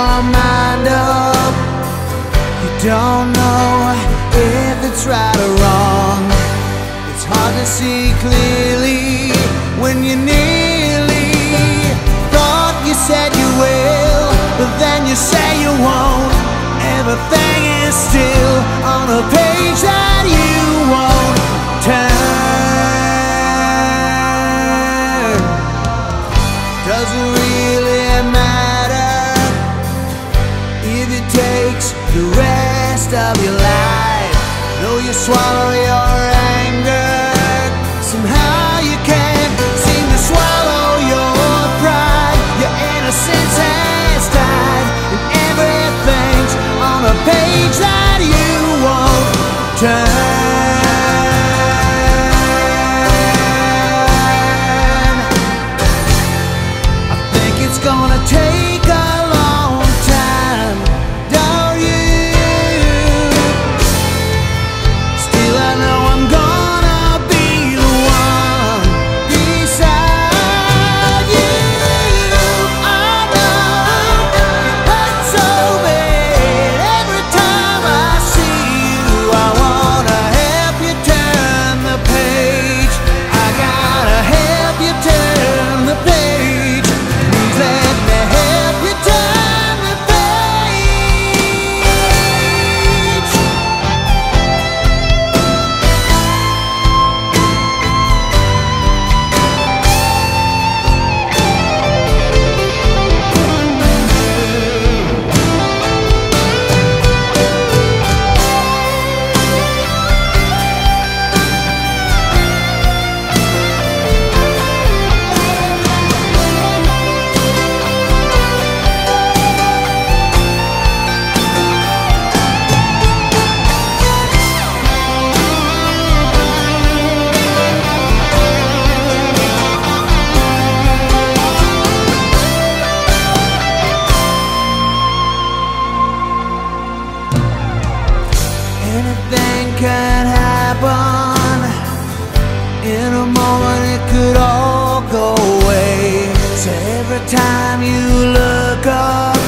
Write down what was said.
your mind up. You don't know if it's right or wrong. It's hard to see clearly when you nearly Thought you said you will, but then you say you won't. Everything is still on a page rest of your life? Though you swallow your anger, somehow you can't seem to swallow your pride. Your innocence has died, and everything's on a page that you won't turn. I think it's gonna take Anything can happen. In a moment it could all go away. So every time you look up